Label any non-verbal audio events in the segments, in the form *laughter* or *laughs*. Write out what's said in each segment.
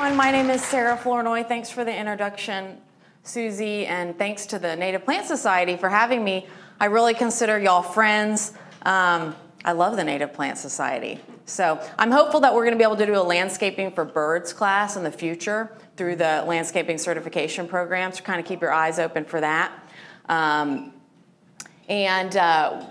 My name is Sarah Flournoy. Thanks for the introduction, Susie, and thanks to the Native Plant Society for having me. I really consider y'all friends. Um, I love the Native Plant Society. So I'm hopeful that we're going to be able to do a landscaping for birds class in the future through the landscaping certification program. So kind of keep your eyes open for that. Um, and uh,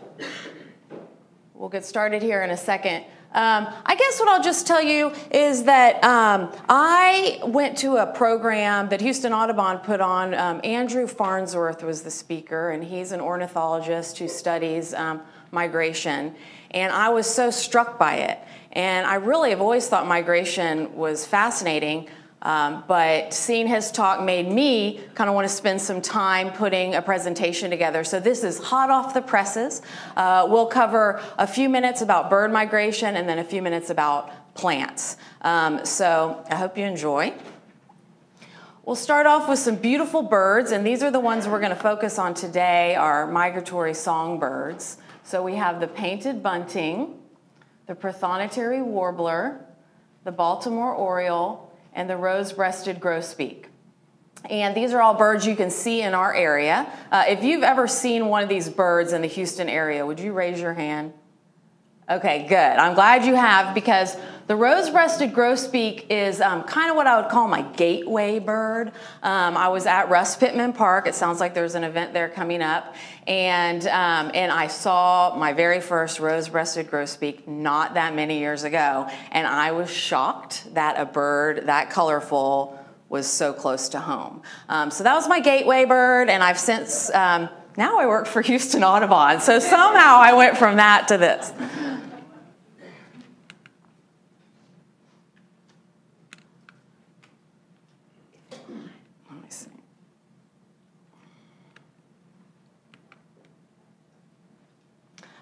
we'll get started here in a second. Um, I guess what I'll just tell you is that um, I went to a program that Houston Audubon put on. Um, Andrew Farnsworth was the speaker, and he's an ornithologist who studies um, migration. And I was so struck by it. And I really have always thought migration was fascinating. Um, but seeing his talk made me kind of want to spend some time putting a presentation together. So this is hot off the presses. Uh, we'll cover a few minutes about bird migration and then a few minutes about plants. Um, so I hope you enjoy. We'll start off with some beautiful birds, and these are the ones we're going to focus on today, our migratory songbirds. So we have the painted bunting, the prothonotary warbler, the Baltimore oriole, and the rose-breasted grosbeak. And these are all birds you can see in our area. Uh, if you've ever seen one of these birds in the Houston area, would you raise your hand? Okay, good. I'm glad you have because the rose-breasted grosbeak is um, kind of what I would call my gateway bird. Um, I was at Russ Pitman Park. It sounds like there's an event there coming up. And, um, and I saw my very first rose-breasted grosbeak not that many years ago. And I was shocked that a bird that colorful was so close to home. Um, so that was my gateway bird. And I've since, um, now I work for Houston Audubon. So somehow I went from that to this.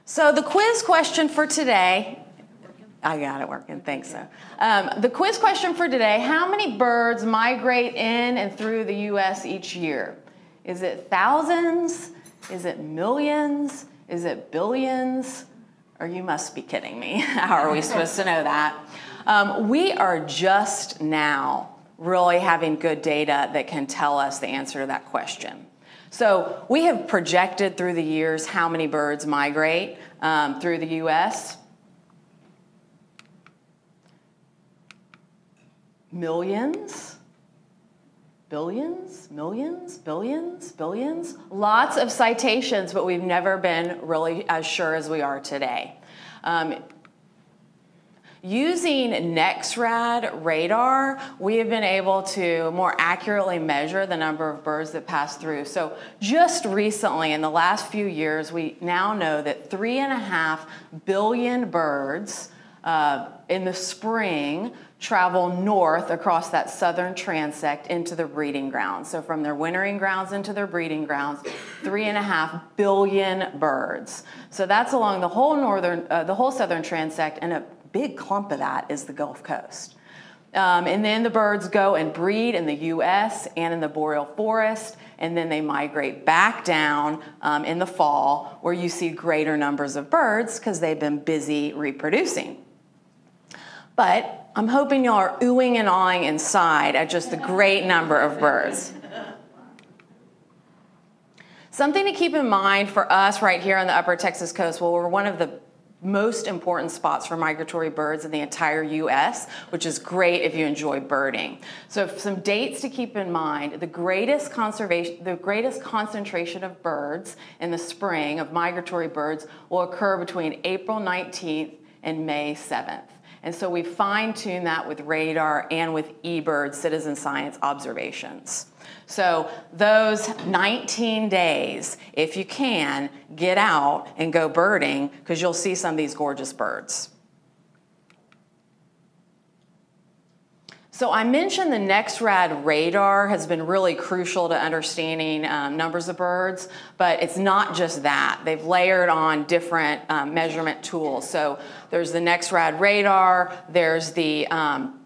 So the quiz question for today, I got it working, thanks so. Um, the quiz question for today, how many birds migrate in and through the US each year? Is it thousands? Is it millions? Is it billions? Or you must be kidding me. *laughs* How are we supposed to know that? Um, we are just now really having good data that can tell us the answer to that question. So we have projected through the years how many birds migrate um, through the U.S. Millions, billions, millions, billions, billions. Lots of citations, but we've never been really as sure as we are today. Um, Using NEXRAD radar, we have been able to more accurately measure the number of birds that pass through. So just recently, in the last few years, we now know that three and a half billion birds uh, in the spring travel north across that southern transect into the breeding grounds. So from their wintering grounds into their breeding grounds, three and a half billion birds. So that's along the whole northern, uh, the whole southern transect, and a big clump of that is the Gulf Coast. Um, and then the birds go and breed in the US and in the boreal forest, and then they migrate back down um, in the fall where you see greater numbers of birds because they've been busy reproducing. But I'm hoping y'all are oohing and awing inside at just the great number of birds. Something to keep in mind for us right here on the upper Texas coast, well, we're one of the most important spots for migratory birds in the entire US, which is great if you enjoy birding. So some dates to keep in mind, the greatest conservation the greatest concentration of birds in the spring of migratory birds will occur between April 19th and May 7th. And so we fine tune that with radar and with eBird citizen science observations. So, those 19 days, if you can, get out and go birding because you'll see some of these gorgeous birds. So I mentioned the NEXRAD radar has been really crucial to understanding um, numbers of birds, but it's not just that. They've layered on different um, measurement tools. So there's the NEXRAD radar, there's the um,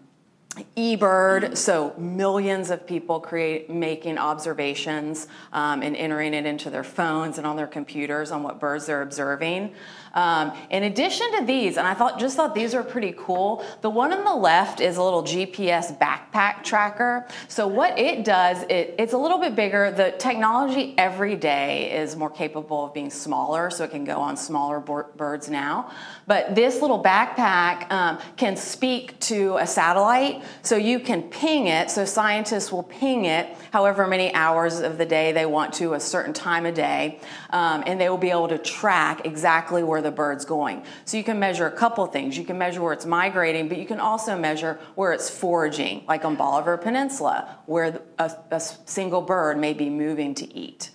eBird, so millions of people create making observations um, and entering it into their phones and on their computers on what birds they're observing. Um, in addition to these, and I thought just thought these are pretty cool. The one on the left is a little GPS backpack tracker. So what it does, it, it's a little bit bigger. The technology every day is more capable of being smaller, so it can go on smaller birds now. But this little backpack um, can speak to a satellite, so you can ping it. So scientists will ping it however many hours of the day they want to, a certain time of day, um, and they will be able to track exactly where the bird's going. So you can measure a couple things. You can measure where it's migrating, but you can also measure where it's foraging, like on Bolivar Peninsula, where a, a single bird may be moving to eat.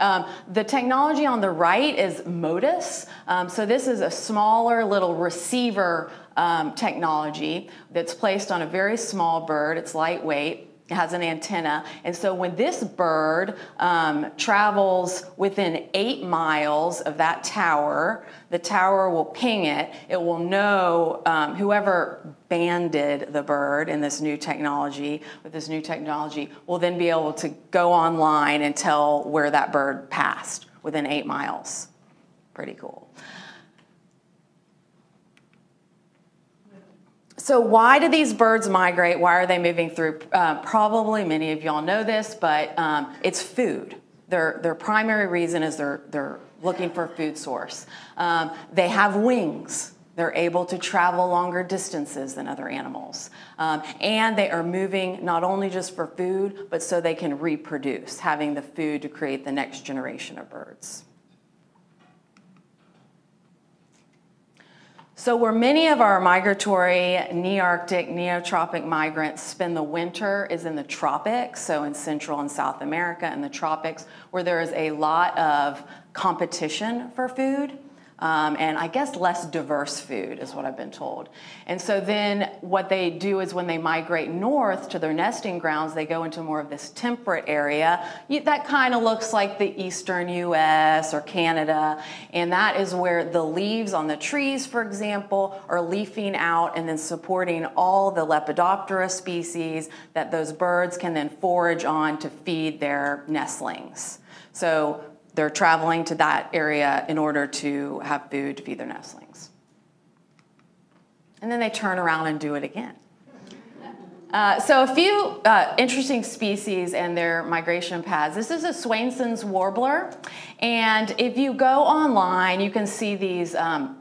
Um, the technology on the right is Motus. Um, so this is a smaller little receiver um, technology that's placed on a very small bird. It's lightweight. It has an antenna. And so when this bird um, travels within eight miles of that tower, the tower will ping it. It will know um, whoever banded the bird in this new technology, with this new technology, will then be able to go online and tell where that bird passed within eight miles. Pretty cool. So why do these birds migrate? Why are they moving through? Uh, probably many of y'all know this, but um, it's food. Their, their primary reason is they're, they're looking for a food source. Um, they have wings. They're able to travel longer distances than other animals. Um, and they are moving not only just for food, but so they can reproduce, having the food to create the next generation of birds. So, where many of our migratory nearctic, neotropic migrants spend the winter is in the tropics, so in Central and South America and the tropics, where there is a lot of competition for food um, and I guess less diverse food is what I've been told. And so then what they do is when they migrate north to their nesting grounds, they go into more of this temperate area. That kind of looks like the eastern US or Canada. And that is where the leaves on the trees, for example, are leafing out and then supporting all the Lepidoptera species that those birds can then forage on to feed their nestlings. So they're traveling to that area in order to have food to feed their nestlings. And then they turn around and do it again. Uh, so, a few uh, interesting species and their migration paths. This is a Swainson's warbler, and if you go online, you can see these um,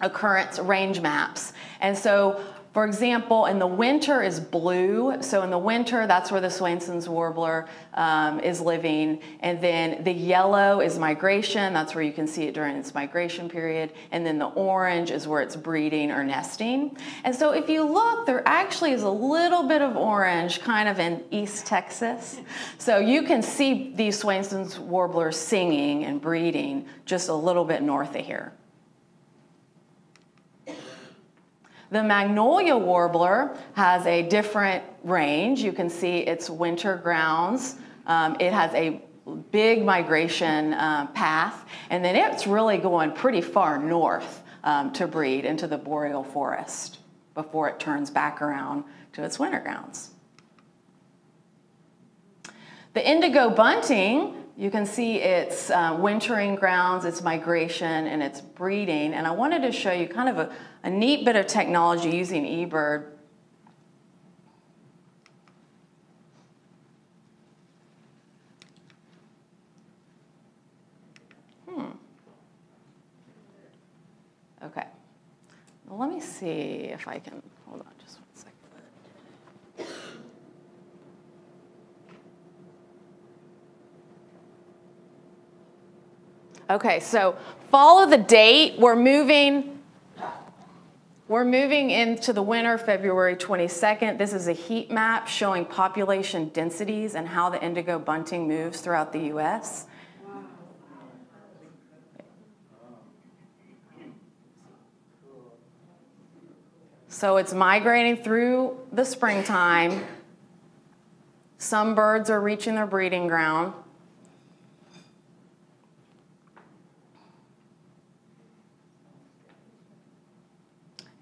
occurrence range maps. And so, for example, in the winter is blue. So in the winter, that's where the Swainson's warbler um, is living. And then the yellow is migration. That's where you can see it during its migration period. And then the orange is where it's breeding or nesting. And so if you look, there actually is a little bit of orange kind of in East Texas. So you can see these Swainson's warblers singing and breeding just a little bit north of here. The magnolia warbler has a different range. You can see its winter grounds. Um, it has a big migration uh, path, and then it's really going pretty far north um, to breed into the boreal forest before it turns back around to its winter grounds. The indigo bunting, you can see its uh, wintering grounds, its migration, and its breeding. And I wanted to show you kind of a, a neat bit of technology using eBird. Hmm. Okay. Well, let me see if I can, hold on just one second. Okay, so follow the date. We're moving we're moving into the winter, February 22nd. This is a heat map showing population densities and how the indigo bunting moves throughout the US. So it's migrating through the springtime. Some birds are reaching their breeding ground.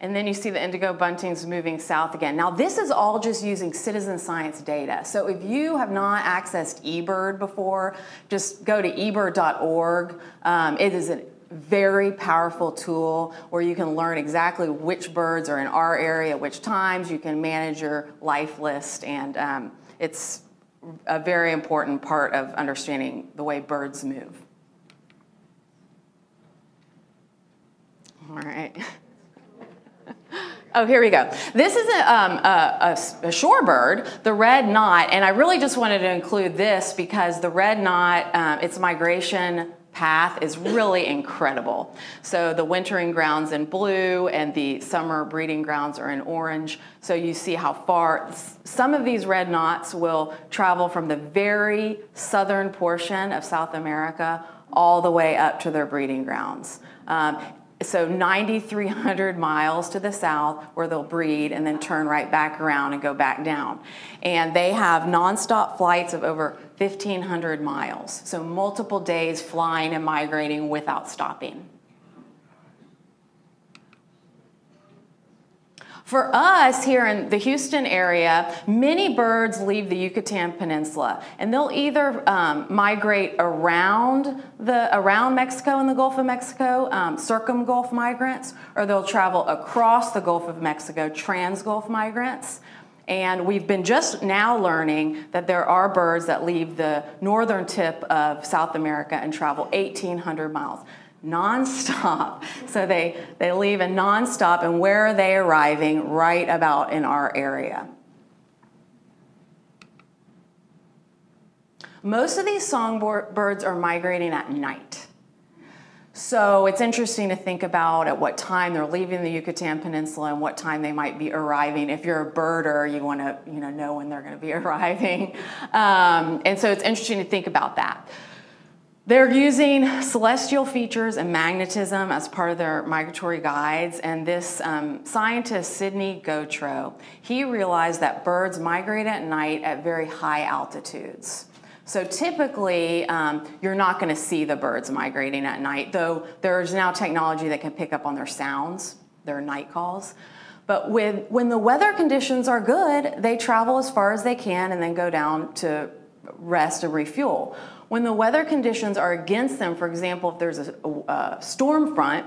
And then you see the indigo buntings moving south again. Now, this is all just using citizen science data. So if you have not accessed eBird before, just go to ebird.org. Um, it is an very powerful tool where you can learn exactly which birds are in our area, which times. You can manage your life list, and um, it's a very important part of understanding the way birds move. All right. *laughs* Oh, here we go. This is a, um, a, a, shorebird, the red knot, and I really just wanted to include this because the red knot, um, its migration path is really incredible. So the wintering grounds in blue and the summer breeding grounds are in orange. So you see how far some of these red knots will travel from the very southern portion of South America all the way up to their breeding grounds. Um, so 9,300 miles to the south where they'll breed and then turn right back around and go back down. And they have nonstop flights of over 1,500 miles. So multiple days flying and migrating without stopping. For us here in the Houston area, many birds leave the Yucatan Peninsula, and they'll either um, migrate around the around Mexico and the Gulf of Mexico, um, circum-Gulf migrants, or they'll travel across the Gulf of Mexico, trans-Gulf migrants. And we've been just now learning that there are birds that leave the northern tip of South America and travel 1,800 miles nonstop. *laughs* So they, they leave a nonstop, and where are they arriving? Right about in our area. Most of these songbirds are migrating at night. So it's interesting to think about at what time they're leaving the Yucatan Peninsula and what time they might be arriving. If you're a birder, you want to you know, know when they're going to be *laughs* arriving. Um, and so it's interesting to think about that. They're using celestial features and magnetism as part of their migratory guides. And this um, scientist, Sidney Gauthreaux, he realized that birds migrate at night at very high altitudes. So typically, um, you're not going to see the birds migrating at night, though there's now technology that can pick up on their sounds, their night calls. But with, when the weather conditions are good, they travel as far as they can and then go down to rest and refuel. When the weather conditions are against them, for example, if there's a, a, storm front,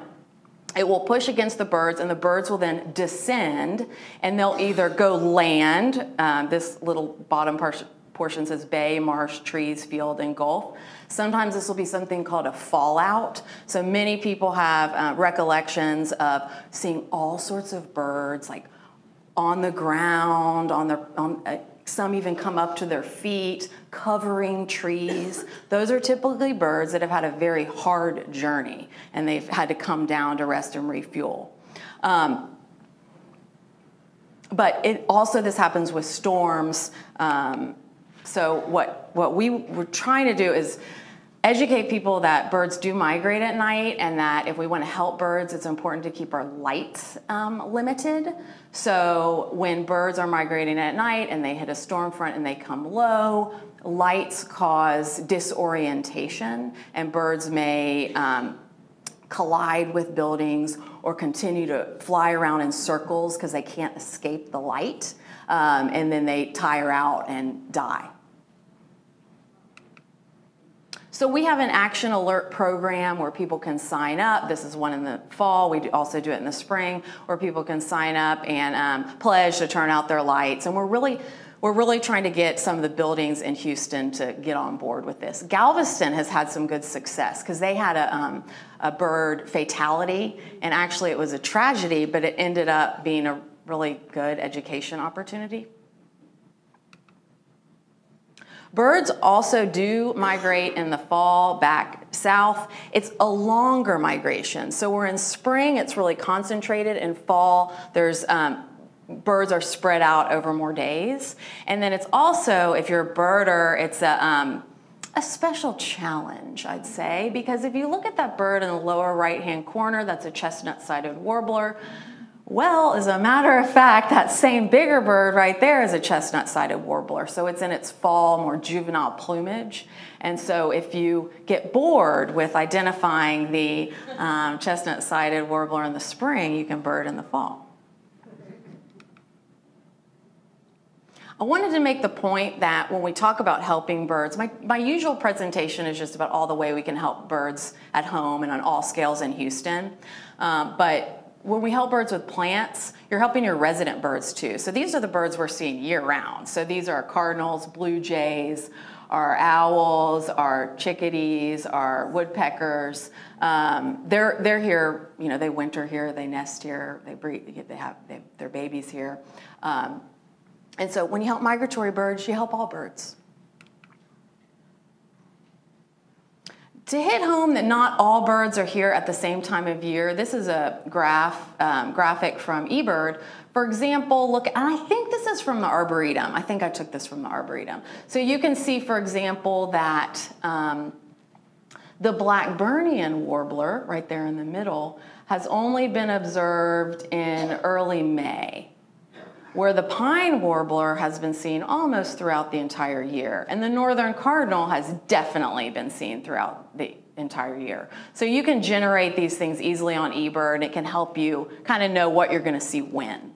it will push against the birds, and the birds will then descend, and they'll either go land. Um, this little bottom part, portion says bay, marsh, trees, field, and gulf. Sometimes this will be something called a fallout. So many people have uh, recollections of seeing all sorts of birds, like on the ground, on the on, uh, some even come up to their feet, covering trees. Those are typically birds that have had a very hard journey and they've had to come down to rest and refuel. Um, but it also this happens with storms. Um, so what what we were trying to do is educate people that birds do migrate at night and that if we want to help birds, it's important to keep our light um, limited. So when birds are migrating at night and they hit a storm front and they come low, lights cause disorientation and birds may um, collide with buildings or continue to fly around in circles because they can't escape the light. Um, and then they tire out and die. So we have an action alert program where people can sign up. This is one in the fall. We also do it in the spring where people can sign up and um, pledge to turn out their lights. And we're really we're really trying to get some of the buildings in Houston to get on board with this. Galveston has had some good success because they had a, um, a bird fatality, and actually it was a tragedy, but it ended up being a really good education opportunity. Birds also do migrate in the fall back south. It's a longer migration. So we're in spring, it's really concentrated. In fall, there's um, birds are spread out over more days. And then it's also, if you're a birder, it's a, um, a special challenge, I'd say, because if you look at that bird in the lower right hand corner, that's a chestnut sided warbler. Well, as a matter of fact, that same bigger bird right there is a chestnut-sided warbler. So it's in its fall, more juvenile plumage. And so if you get bored with identifying the um, chestnut-sided warbler in the spring, you can bird in the fall. I wanted to make the point that when we talk about helping birds, my, my usual presentation is just about all the way we can help birds at home and on all scales in Houston. Um, but when we help birds with plants, you're helping your resident birds too. So these are the birds we're seeing year round. So these are cardinals, blue jays, our owls, our chickadees, our woodpeckers. Um, they're, they're here, you know, they winter here, they nest here, they breed, they have they, their babies here. Um, and so when you help migratory birds, you help all birds. To hit home that not all birds are here at the same time of year, this is a graph um, graphic from eBird. For example, look, and I think this is from the Arboretum. I think I took this from the Arboretum. So you can see, for example, that um, the Blackburnian warbler, right there in the middle, has only been observed in early May where the pine warbler has been seen almost throughout the entire year. And the northern cardinal has definitely been seen throughout the entire year. So you can generate these things easily on eBird and it can help you kind of know what you're going to see when.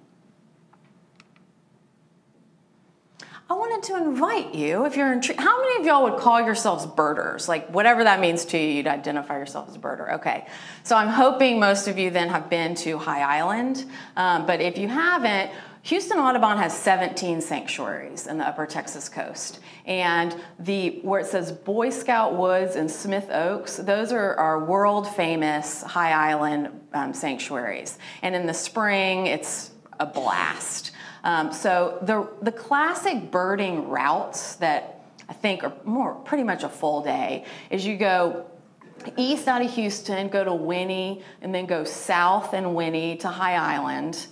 I wanted to invite you, if you're intrigued, how many of y'all would call yourselves birders? Like whatever that means to you, you'd identify yourself as a birder. Okay, so I'm hoping most of you then have been to High Island, um, but if you haven't, Houston Audubon has 17 sanctuaries in the upper Texas coast. And the where it says Boy Scout Woods and Smith Oaks, those are our world famous High Island um, sanctuaries. And in the spring, it's a blast. Um, so the, the classic birding routes that I think are more pretty much a full day is you go east out of Houston, go to Winnie, and then go south and Winnie to High Island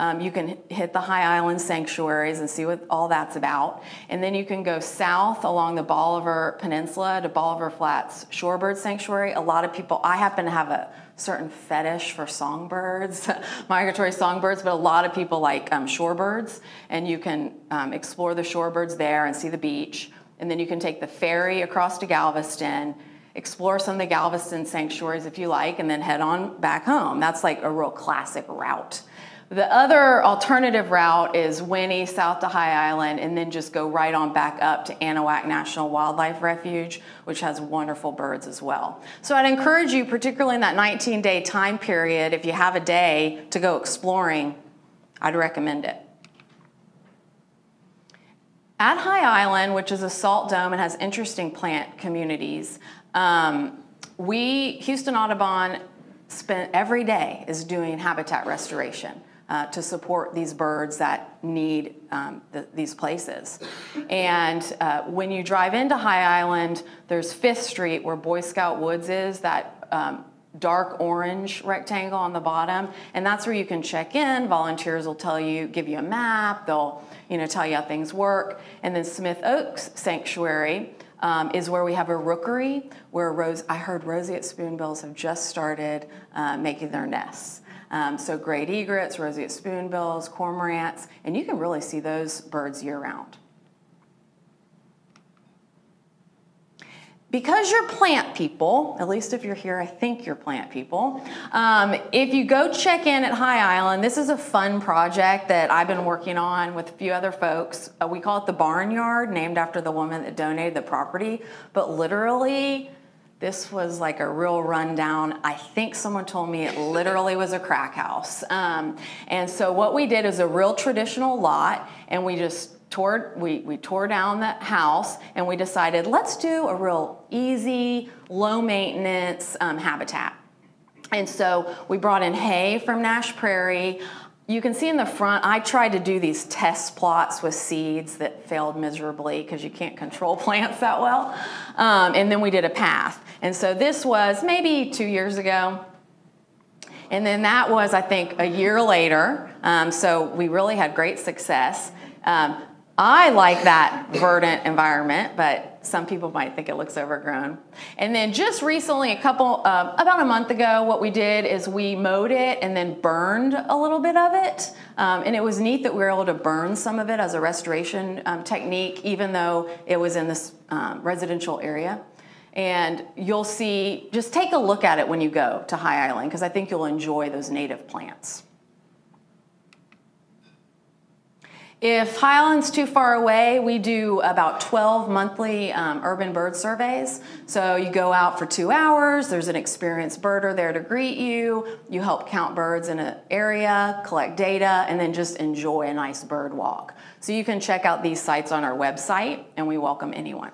um, you can hit the High Island sanctuaries and see what all that's about. And then you can go south along the Bolivar Peninsula to Bolivar Flats Shorebird Sanctuary. A lot of people, I happen to have a certain fetish for songbirds, *laughs* migratory songbirds, but a lot of people like um, shorebirds. And you can um, explore the shorebirds there and see the beach. And then you can take the ferry across to Galveston explore some of the Galveston sanctuaries if you like, and then head on back home. That's like a real classic route. The other alternative route is Winnie south to High Island and then just go right on back up to Anahuac National Wildlife Refuge, which has wonderful birds as well. So I'd encourage you, particularly in that 19 day time period, if you have a day to go exploring, I'd recommend it. At High Island, which is a salt dome and has interesting plant communities, um, we, Houston Audubon, spent every day is doing habitat restoration uh, to support these birds that need um, the, these places. And uh, when you drive into High Island, there's Fifth Street where Boy Scout Woods is, that um, dark orange rectangle on the bottom, and that's where you can check in. Volunteers will tell you, give you a map, they'll you know, tell you how things work. And then Smith Oaks Sanctuary, um, is where we have a rookery where Rose, I heard roseate spoonbills have just started uh, making their nests. Um, so great egrets, roseate spoonbills, cormorants, and you can really see those birds year round. Because you're plant people, at least if you're here, I think you're plant people. Um, if you go check in at High Island, this is a fun project that I've been working on with a few other folks. Uh, we call it the Barnyard, named after the woman that donated the property. But literally, this was like a real rundown. I think someone told me it literally was a crack house. Um, and so what we did is a real traditional lot, and we just tore we, we tore down the house and we decided let's do a real easy, low maintenance um, habitat. And so we brought in hay from Nash Prairie. You can see in the front, I tried to do these test plots with seeds that failed miserably because you can't control *laughs* plants that well. Um, and then we did a path. And so this was maybe two years ago. And then that was, I think, a year later. Um, so we really had great success. Um, I like that verdant environment, but some people might think it looks overgrown. And then just recently, a couple, uh, about a month ago, what we did is we mowed it and then burned a little bit of it. Um, and it was neat that we were able to burn some of it as a restoration um, technique, even though it was in this um, residential area. And you'll see, just take a look at it when you go to High Island, because I think you'll enjoy those native plants. If High Island's too far away, we do about 12 monthly um, urban bird surveys. So you go out for two hours, there's an experienced birder there to greet you, you help count birds in an area, collect data, and then just enjoy a nice bird walk. So you can check out these sites on our website, and we welcome anyone.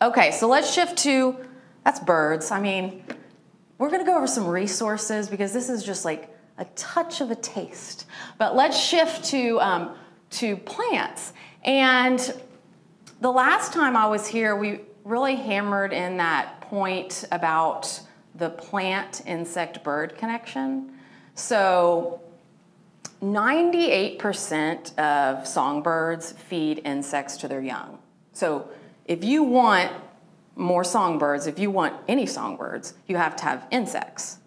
Okay, so let's shift to that's birds. I mean, we're gonna go over some resources because this is just like a touch of a taste. But let's shift to, um, to plants. And the last time I was here, we really hammered in that point about the plant insect bird connection. So 98% of songbirds feed insects to their young. So if you want more songbirds, if you want any songbirds, you have to have insects.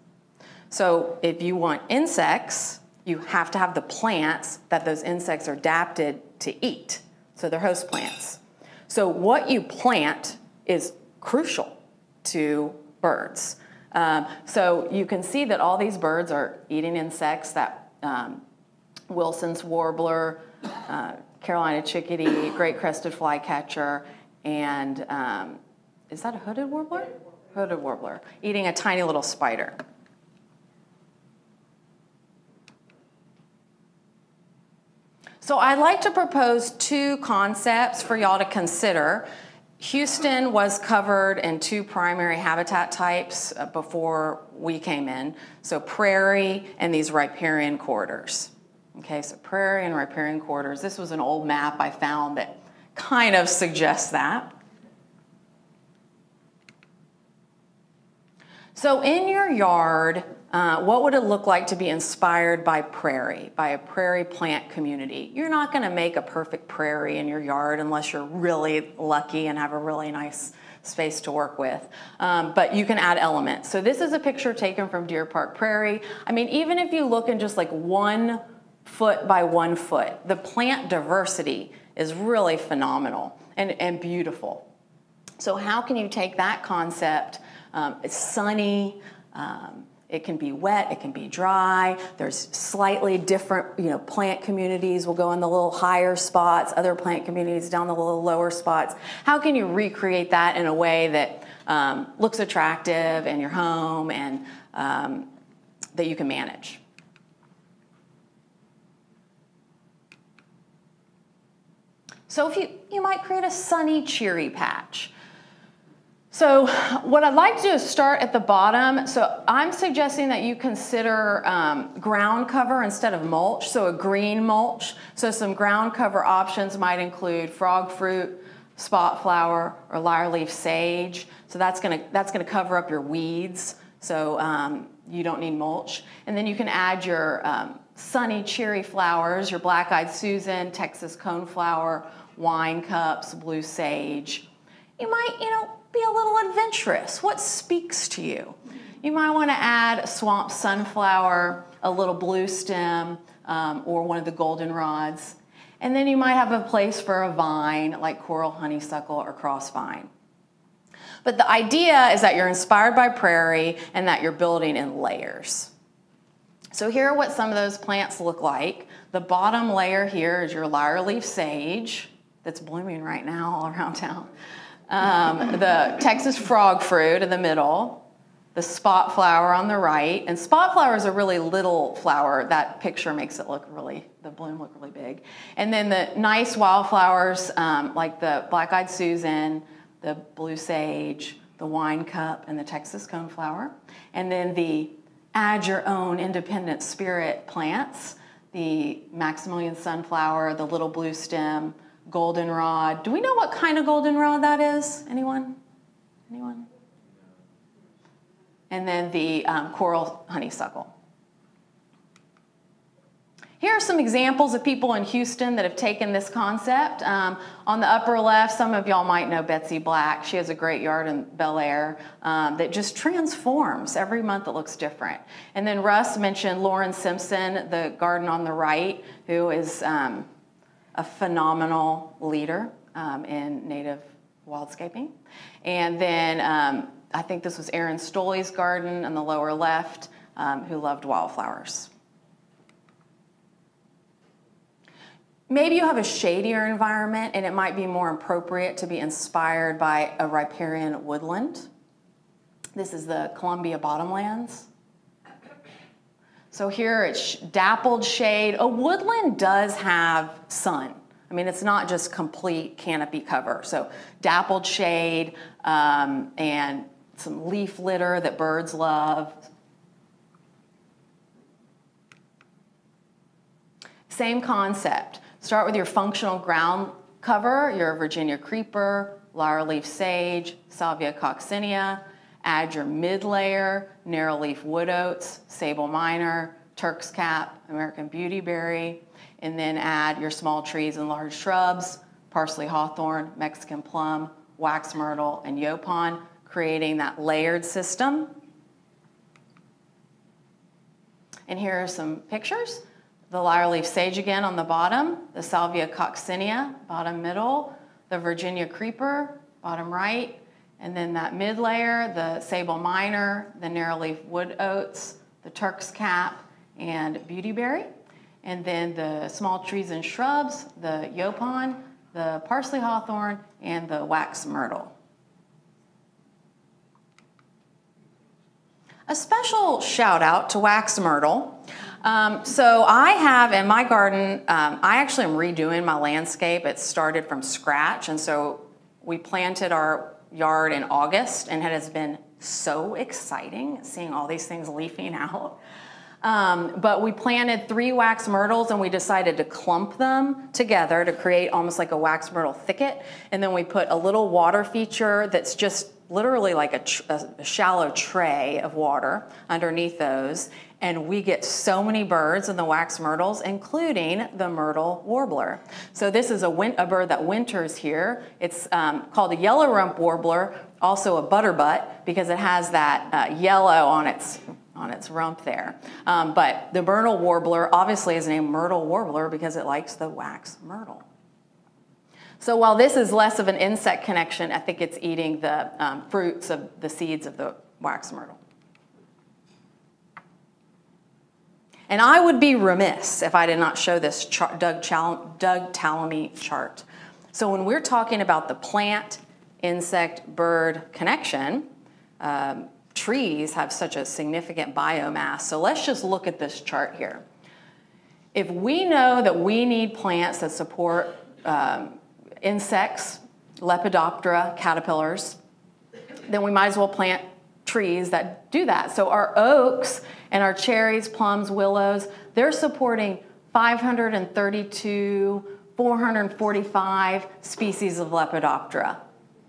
So if you want insects, you have to have the plants that those insects are adapted to eat. So they're host plants. So what you plant is crucial to birds. Um, so you can see that all these birds are eating insects that um, Wilson's warbler, uh, Carolina chickadee, great crested flycatcher, and um, is that a hooded warbler? Hooded warbler, eating a tiny little spider. So I'd like to propose two concepts for y'all to consider. Houston was covered in two primary habitat types uh, before we came in. So prairie and these riparian corridors. Okay, so prairie and riparian corridors. This was an old map I found that kind of suggests that. So in your yard, uh, what would it look like to be inspired by prairie, by a prairie plant community? You're not going to make a perfect prairie in your yard unless you're really lucky and have a really nice space to work with. Um, but you can add elements. So this is a picture taken from Deer Park Prairie. I mean, even if you look in just like one foot by one foot, the plant diversity is really phenomenal and, and beautiful. So how can you take that concept? Um, it's sunny. Um, it can be wet, it can be dry. There's slightly different, you know, plant communities will go in the little higher spots, other plant communities down the little lower spots. How can you recreate that in a way that um, looks attractive in your home and um, that you can manage? So if you, you might create a sunny, cheery patch. So what I'd like to do is start at the bottom. So I'm suggesting that you consider um, ground cover instead of mulch, so a green mulch. So some ground cover options might include frog fruit, spot flower, or lyre leaf sage. So that's gonna, that's gonna cover up your weeds, so um, you don't need mulch. And then you can add your um, sunny, cheery flowers, your black-eyed Susan, Texas coneflower, wine cups, blue sage. You might, you know, be a little adventurous. What speaks to you? You might want to add a swamp sunflower, a little blue stem, um, or one of the goldenrods. And then you might have a place for a vine like coral honeysuckle or crossvine. But the idea is that you're inspired by prairie and that you're building in layers. So here are what some of those plants look like. The bottom layer here is your lyre leaf sage that's blooming right now all around town um, the Texas frog fruit in the middle, the spot flower on the right. And spot flower is a really little flower. That picture makes it look really, the bloom look really big. And then the nice wildflowers um, like the black-eyed Susan, the blue sage, the wine cup, and the Texas coneflower. And then the add your own independent spirit plants, the Maximilian sunflower, the little blue stem, goldenrod. Do we know what kind of goldenrod that is? Anyone? Anyone? And then the um, coral honeysuckle. Here are some examples of people in Houston that have taken this concept. Um, on the upper left, some of y'all might know Betsy Black. She has a great yard in Bellaire um, that just transforms. Every month it looks different. And then Russ mentioned Lauren Simpson, the garden on the right, who is um, a phenomenal leader um, in native wildscaping. And then um, I think this was Aaron Stoley's garden in the lower left, um, who loved wildflowers. Maybe you have a shadier environment and it might be more appropriate to be inspired by a riparian woodland. This is the Columbia Bottomlands. So here it's dappled shade. A woodland does have sun. I mean, it's not just complete canopy cover. So dappled shade um, and some leaf litter that birds love. Same concept. Start with your functional ground cover, your Virginia creeper, lyre leaf sage, Salvia coccinea. Add your mid layer, narrow leaf wood oats, Sabal minor, Turk's cap, American beautyberry, and then add your small trees and large shrubs, parsley hawthorn, Mexican plum, wax myrtle, and yaupon, creating that layered system. And here are some pictures the lyre leaf sage again on the bottom, the salvia coccinea, bottom middle, the Virginia creeper, bottom right, and then that mid layer, the Sabal minor, the narrow leaf wood oats, the Turk's cap, and beautyberry. And then the small trees and shrubs, the yaupon, the parsley hawthorn, and the wax myrtle. A special shout out to wax myrtle. Um, so I have in my garden, um, I actually am redoing my landscape. It started from scratch, and so we planted our yard in August, and it has been so exciting seeing all these things leafing out. Um, but we planted three wax myrtles and we decided to clump them together to create almost like a wax myrtle thicket. And then we put a little water feature that's just literally like a, a shallow tray of water underneath those and we get so many birds in the wax myrtles, including the myrtle warbler. So this is a, a bird that winters here. It's um, called a yellow rump warbler, also a butterbutt, because it has that uh, yellow on its on its rump there. Um, but the myrtle warbler obviously is named myrtle warbler because it likes the wax myrtle. So while this is less of an insect connection, I think it's eating the um, fruits of the seeds of the wax myrtle. And I would be remiss if I did not show this chart, Doug, Chal- Doug Tallamy chart. So when we're talking about the plant, insect, bird connection, um, trees have such a significant biomass. So let's just look at this chart here. If we know that we need plants that support um, insects, Lepidoptera, caterpillars, then we might as well plant trees that do that. So our oaks and our cherries, plums, willows, they're supporting 532, 445 species of Lepidoptera.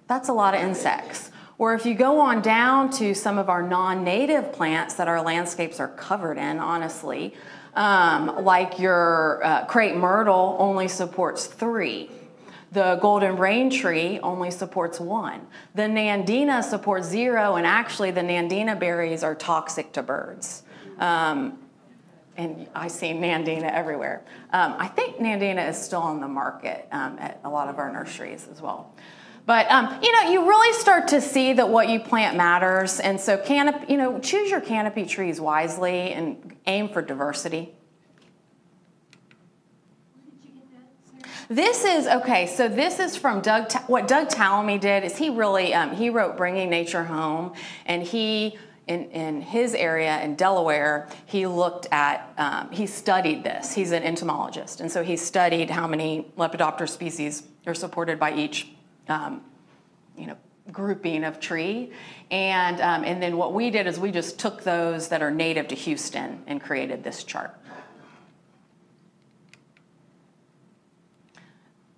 That's a lot of insects. Or if you go on down to some of our non native plants that our landscapes are covered in, honestly, um, like your uh, crepe myrtle only supports three. The golden rain tree only supports one. The nandina supports zero, and actually, the nandina berries are toxic to birds. Um, and I see Nandina everywhere. Um, I think Nandina is still on the market um, at a lot of our nurseries as well. But um, you know, you really start to see that what you plant matters, and so canopy, you know, choose your canopy trees wisely and aim for diversity. This is okay. So this is from Doug. What Doug Tallamy did is he really um, he wrote "Bringing Nature Home," and he in, in his area in Delaware, he looked at, um, he studied this. He's an entomologist, and so he studied how many Lepidoptera species are supported by each, um, you know, grouping of tree. And, um, and then what we did is we just took those that are native to Houston and created this chart.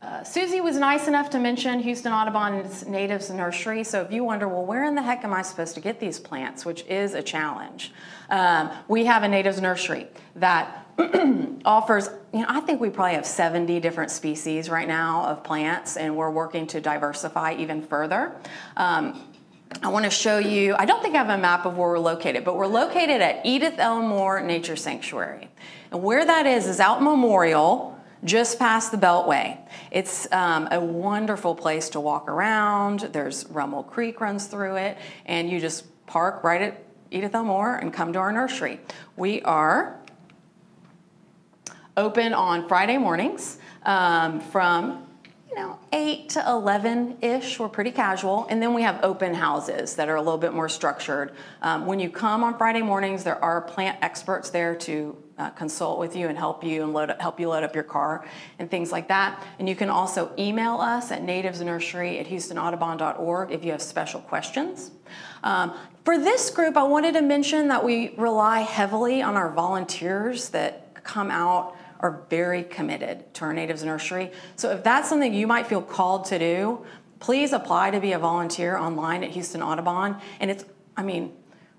Uh, Susie was nice enough to mention Houston Audubon's Natives Nursery. So if you wonder, well, where in the heck am I supposed to get these plants, which is a challenge, um, we have a Natives Nursery that *clears throat* offers, you know, I think we probably have 70 different species right now of plants, and we're working to diversify even further. Um, I want to show you, I don't think I have a map of where we're located, but we're located at Edith L. Moore Nature Sanctuary. And where that is, is out Memorial just past the Beltway. It's um, a wonderful place to walk around. There's Rummel Creek runs through it, and you just park right at Edith L. Moore and come to our nursery. We are open on Friday mornings um, from you know, 8 to 11 ish. We're pretty casual. And then we have open houses that are a little bit more structured. Um, when you come on Friday mornings, there are plant experts there to uh, consult with you and help you and load, help you load up your car and things like that. And you can also email us at nativesnursery at houstonaudubon.org if you have special questions. Um, for this group, I wanted to mention that we rely heavily on our volunteers that come out are very committed to our natives nursery. So if that's something you might feel called to do, please apply to be a volunteer online at Houston Audubon. And it's, I mean,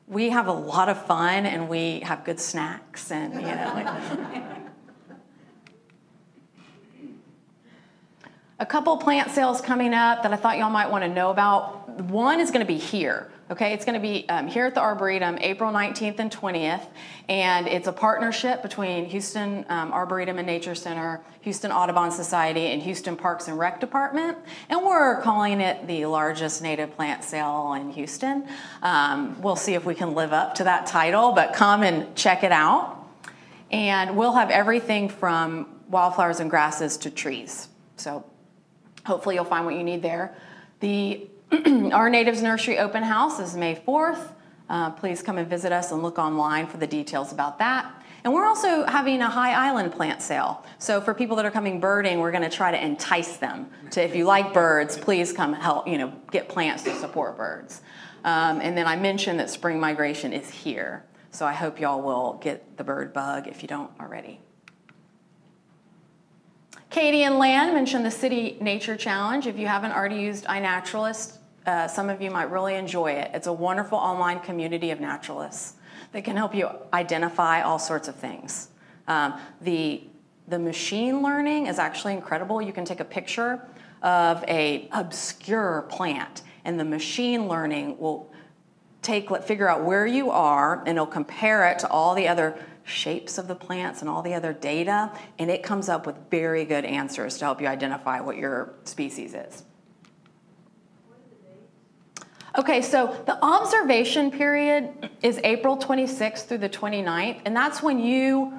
we have a lot of fun and we have good snacks and you know. Like, *laughs* a couple plant sales coming up that I thought y'all might want to know about. One is going to be here. Okay, it's going to be um, here at the Arboretum April 19th and 20th, and it's a partnership between Houston um, Arboretum and Nature Center, Houston Audubon Society, and Houston Parks and Rec Department, and we're calling it the largest native plant sale in Houston. Um, we'll see if we can live up to that title, but come and check it out. And we'll have everything from wildflowers and grasses to trees. So hopefully you'll find what you need there. The *clears throat* Our Natives Nursery open house is May 4th. Uh, please come and visit us and look online for the details about that. And we're also having a High Island plant sale. So for people that are coming birding, we're going to try to entice them to, if you like birds, please come help, you know, get plants to support birds. Um, and then I mentioned that spring migration is here. So I hope y'all will get the bird bug if you don't already. Katie and Lan mentioned the City Nature Challenge. If you haven't already used iNaturalist, uh, some of you might really enjoy it. It's a wonderful online community of naturalists that can help you identify all sorts of things. Um, the, the machine learning is actually incredible. You can take a picture of a obscure plant, and the machine learning will take figure out where you are, and it'll compare it to all the other shapes of the plants and all the other data, and it comes up with very good answers to help you identify what your species is. Okay, so the observation period is April 26th through the 29th, and that's when you,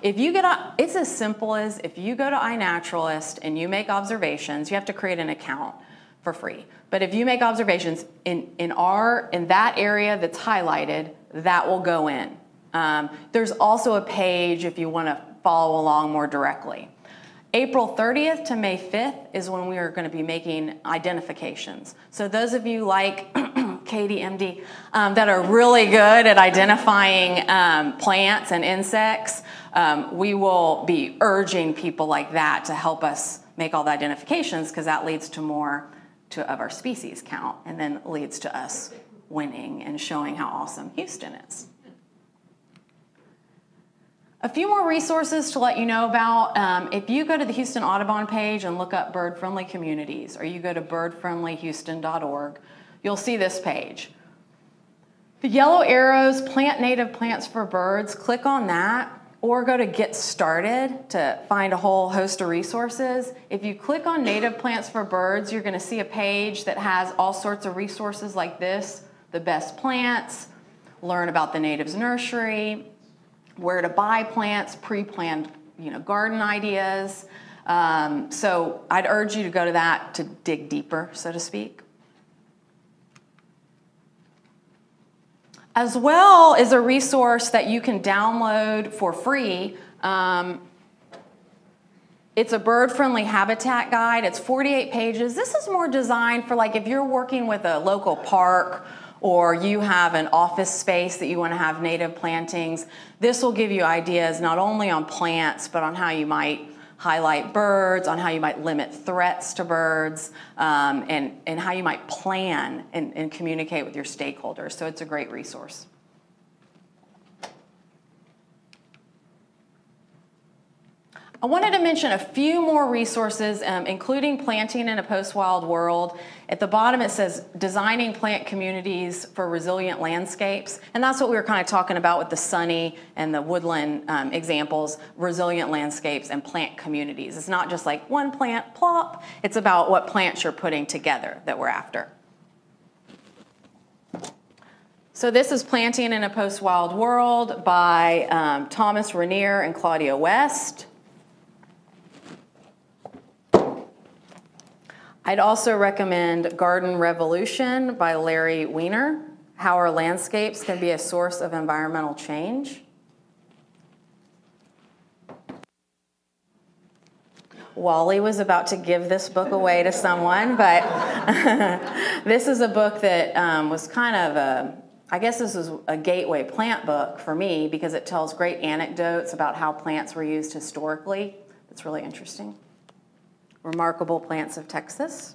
if you get, a, it's as simple as if you go to iNaturalist and you make observations, you have to create an account for free. But if you make observations in, in our, in that area that's highlighted, that will go in. Um, there's also a page if you want to follow along more directly. April 30th to May 5th is when we are going to be making identifications. So those of you like *clears throat* Katie MD um, that are really good at identifying um, plants and insects, um, we will be urging people like that to help us make all the identifications because that leads to more to, of our species count and then leads to us winning and showing how awesome Houston is. A few more resources to let you know about. Um, if you go to the Houston Audubon page and look up bird friendly communities, or you go to birdfriendlyhouston.org, you'll see this page. The yellow arrows, plant native plants for birds, click on that, or go to Get Started to find a whole host of resources. If you click on Native Plants for Birds, you're going to see a page that has all sorts of resources like this the best plants, learn about the natives nursery, where to buy plants, pre-planned, you know, garden ideas. Um, so I'd urge you to go to that to dig deeper, so to speak. As well is a resource that you can download for free. Um, it's a bird friendly habitat guide. It's 48 pages. This is more designed for like if you're working with a local park or you have an office space that you want to have native plantings, this will give you ideas not only on plants, but on how you might highlight birds, on how you might limit threats to birds, um, and, and how you might plan and, and communicate with your stakeholders. So it's a great resource. I wanted to mention a few more resources, um, including planting in a post-wild world. At the bottom it says designing plant communities for resilient landscapes, and that's what we were kind of talking about with the sunny and the woodland um, examples, resilient landscapes and plant communities. It's not just like one plant, plop, it's about what plants you're putting together that we're after. So this is Planting in a Post-Wild World by um, Thomas Rainer and Claudia West. I'd also recommend Garden Revolution by Larry Weaner, How Our Landscapes Can Be a Source of Environmental Change. Wally was about to give this book away to someone, but *laughs* this is a book that um, was kind of a, I guess this was a gateway plant book for me because it tells great anecdotes about how plants were used historically. It's really interesting. Remarkable Plants of Texas.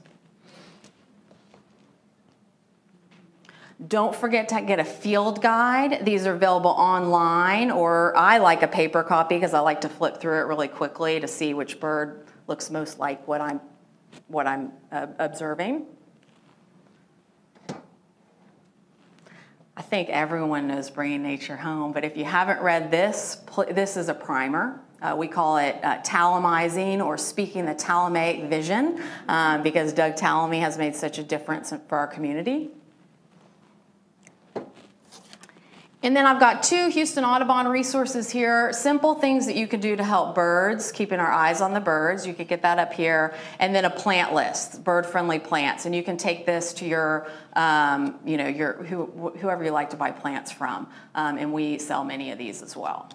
Don't forget to get a field guide. These are available online, or I like a paper copy because I like to flip through it really quickly to see which bird looks most like what I'm, what I'm uh, observing. I think everyone knows Bringing Nature Home, but if you haven't read this, this is a primer. Uh, we call it uh, talamizing or speaking the Talamaic vision um, because Doug Tallamy has made such a difference for our community. And then I've got two Houston Audubon resources here, simple things that you can do to help birds, keeping our eyes on the birds. You could get that up here. And then a plant list, bird-friendly plants. And you can take this to your, um, you know, your who, whoever you like to buy plants from. Um, and we sell many of these as well.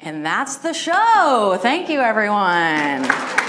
And that's the show. Thank you, everyone.